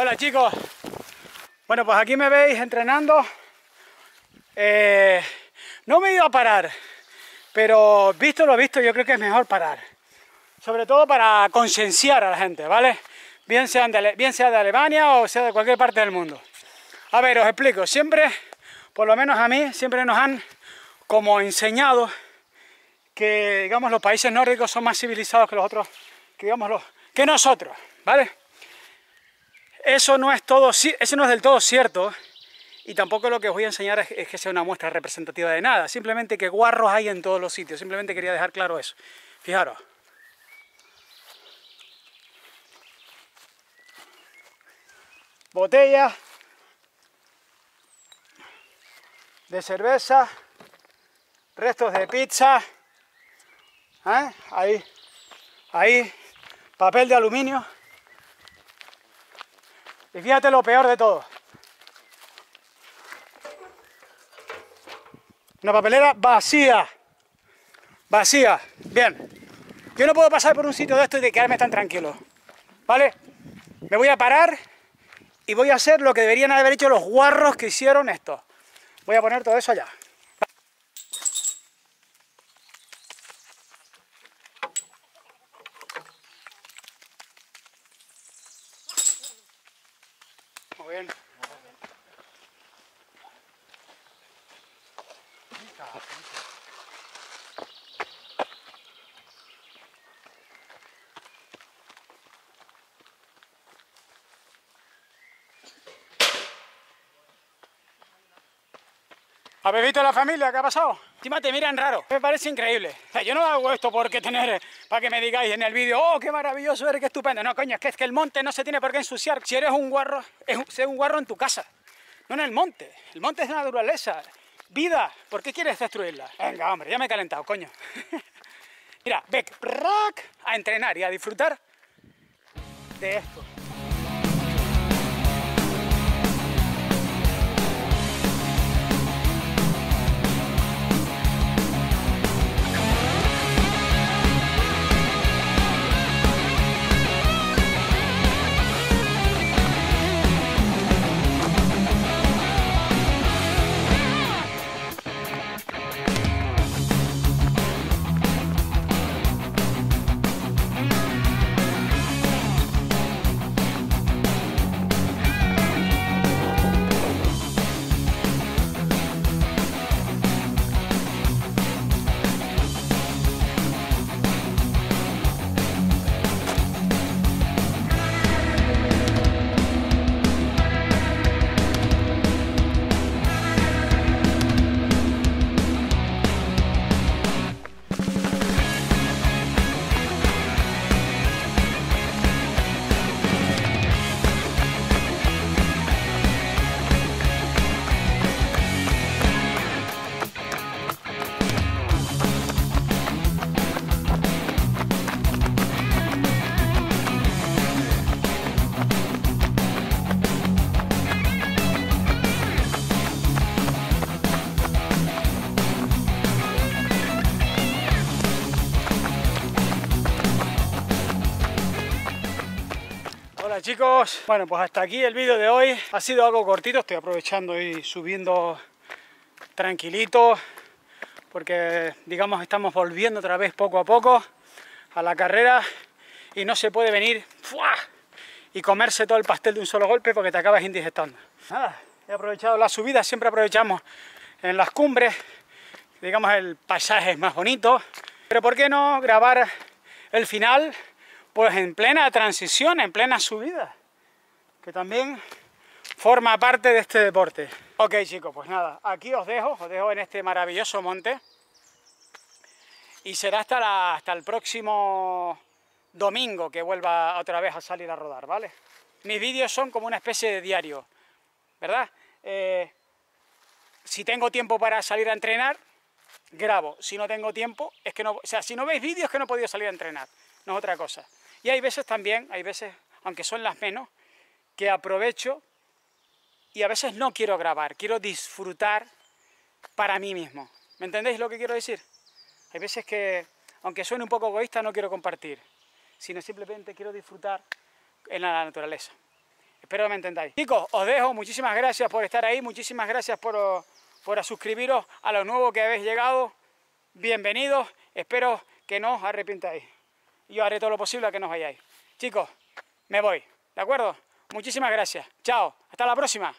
Hola chicos, bueno pues aquí me veis entrenando, eh, no me he ido a parar, pero visto lo visto yo creo que es mejor parar, sobre todo para concienciar a la gente, ¿vale? Bien bien sea de Alemania o sea de cualquier parte del mundo. A ver, os explico, siempre, por lo menos a mí, siempre nos han como enseñado que digamos los países nórdicos son más civilizados que los otros, que digamos los, que nosotros, ¿vale? Eso no es todo, eso no es del todo cierto y tampoco lo que os voy a enseñar es, que sea una muestra representativa de nada, simplemente que guarros hay en todos los sitios, simplemente quería dejar claro eso. Fijaros. Botella de cerveza, restos de pizza, ¿eh? ahí, ahí, papel de aluminio. Y fíjate lo peor de todo. Una papelera vacía. Vacía. Bien. Yo no puedo pasar por un sitio de esto y quedarme tan tranquilo. ¿Vale? Me voy a parar y voy a hacer lo que deberían haber hecho los guarros que hicieron esto. Voy a poner todo eso allá. in. ¿Habéis visto la familia? ¿Qué ha pasado? Encima te miran raro. Me parece increíble. yo no hago esto porque tener, para que me digáis en el vídeo, oh, qué maravilloso eres, qué estupendo. No, coño, es que, es que el monte no se tiene por qué ensuciar. Si eres un guarro, es un guarro en tu casa, no en el monte. El monte es la naturaleza. Vida, ¿por qué quieres destruirla? Venga, hombre, ya me he calentado, coño. Mira, ve a entrenar y a disfrutar de esto. Chicos, bueno pues hasta aquí el vídeo de hoy, ha sido algo cortito, estoy aprovechando y subiendo tranquilito, porque digamos estamos volviendo otra vez poco a poco a la carrera y no se puede venir y comerse todo el pastel de un solo golpe porque te acabas indigestando. He aprovechado la subida, siempre aprovechamos en las cumbres, digamos el paisaje es más bonito, pero ¿por qué no grabar el final pues en plena transición, en plena subida, que también forma parte de este deporte. Ok chicos, pues nada, aquí os dejo, os dejo en este maravilloso monte y será hasta, el próximo domingo que vuelva otra vez a salir a rodar, ¿vale? Mis vídeos son como una especie de diario, ¿verdad? Eh, si tengo tiempo para salir a entrenar, grabo. Si no tengo tiempo, es que no... O sea, si no veis vídeos es que no he podido salir a entrenar, no es otra cosa. Y hay veces también, hay veces, aunque son las menos, que aprovecho y a veces no quiero grabar, quiero disfrutar para mí mismo. ¿Me entendéis lo que quiero decir? Hay veces que, aunque suene un poco egoísta, no quiero compartir, sino simplemente quiero disfrutar en la naturaleza. Espero que me entendáis. Chicos, os dejo. Muchísimas gracias por estar ahí. Muchísimas gracias por, por suscribiros a los nuevos que habéis llegado. Bienvenidos. Espero que no os arrepintáis. Yo haré todo lo posible a que no os vayáis. Chicos, me voy. ¿De acuerdo? Muchísimas gracias. Chao. Hasta la próxima.